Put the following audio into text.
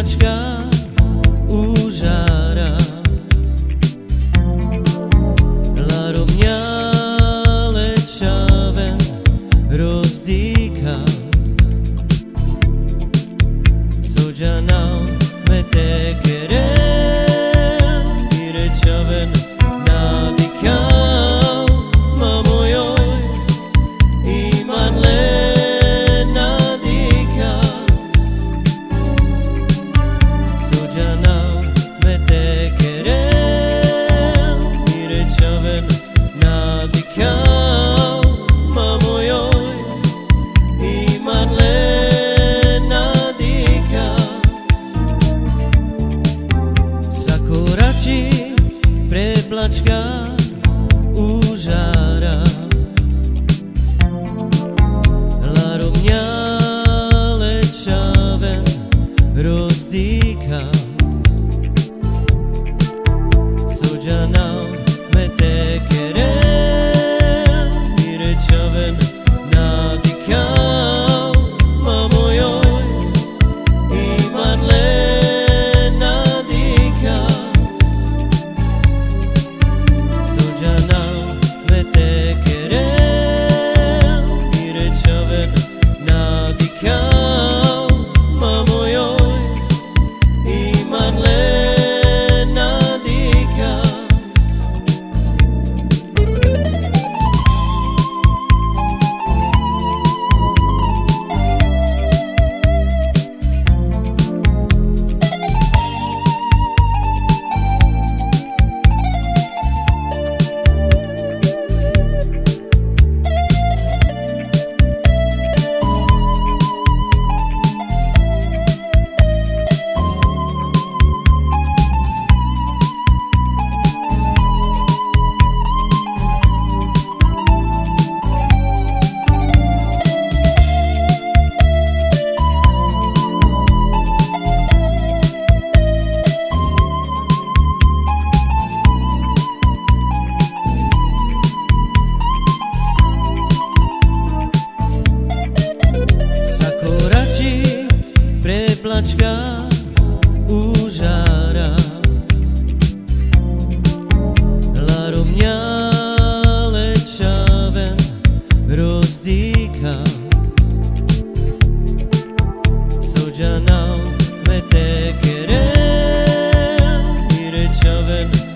plačka užára Laro mňa lečaven rozdýka Sođana me te preblačka užára Laro mňa lečaven rozdýka Sođana me značka úžára. mňa leča ven rozdýká. Soja nám me kere, querer, reča ven rozdýká.